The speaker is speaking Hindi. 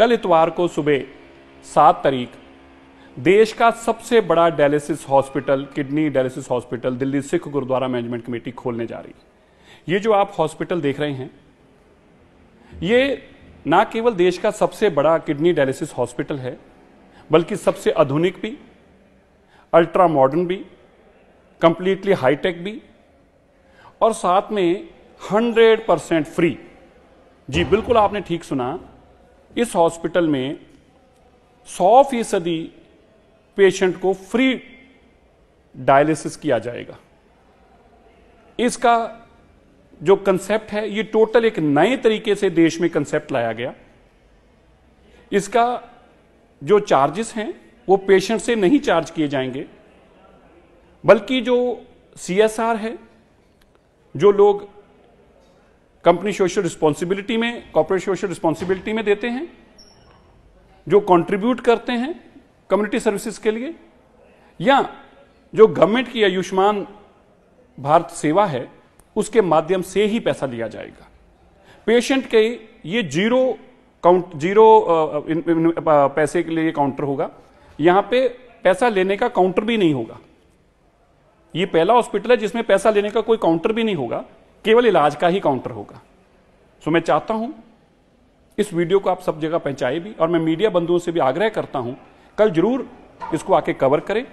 कल इतवार को सुबह सात तारीख, देश का सबसे बड़ा dialysis hospital, kidney dialysis hospital, Delhi Sikh Gurdwara management committee खोलने जा रही है। ये जो आप हॉस्पिटल देख रहे हैं, ये ना केवल देश का सबसे बड़ा किडनी डायलिसिस हॉस्पिटल है, बल्कि सबसे आधुनिक भी, अल्ट्रा मॉडर्न भी, कंप्लीटली हाईटेक भी, और साथ में 100 परसेंट फ्री। जी, बिल्कुल आपने ठीक सुना इस हॉस्पिटल में 100 फ़ीसदी पेशेंट को फ्री डायलिसिस किया जाएगा। इसका जो कंसेप्ट है, ये टोटल एक नए तरीके से देश में कंसेप्ट लाया गया। इसका जो चार्जेस हैं, वो पेशेंट से नहीं चार्ज किए जाएँगे, बल्कि जो सीएसआर है, जो लोग कंपनी सोशल रिस्पॉन्सिबिलिटी में, कॉर्पोरेट सोशल रिस्पॉन्सिबिलिटी में देते हैं, जो कंट्रीब्यूट करते हैं कम्युनिटी सर्विसेज़ के लिए, या जो गवर्नमेंट की आयुष्मान भारत सेवा है, उसके माध्यम से ही पैसा लिया जाएगा। पेशेंट के ये ज़ीरो काउंट, ज़ीरो पैसे के लिए काउंटर होगा। यहाँ पे पैसा लेने का काउंटर भी नहीं होगा। ये पहला हॉस्पिटल है जिसमें पैसा लेने का कोई काउंटर भी नहीं होगा। केवल इलाज का ही काउंटर होगा। सो मैं चाहता हूँ, इस वीडियो को आप सब जगह पहुँचाए भी, और मैं मीडिया बंधुओं से भी आग्रह करता हूँ, कल ज़रूर इसको आके कवर करें।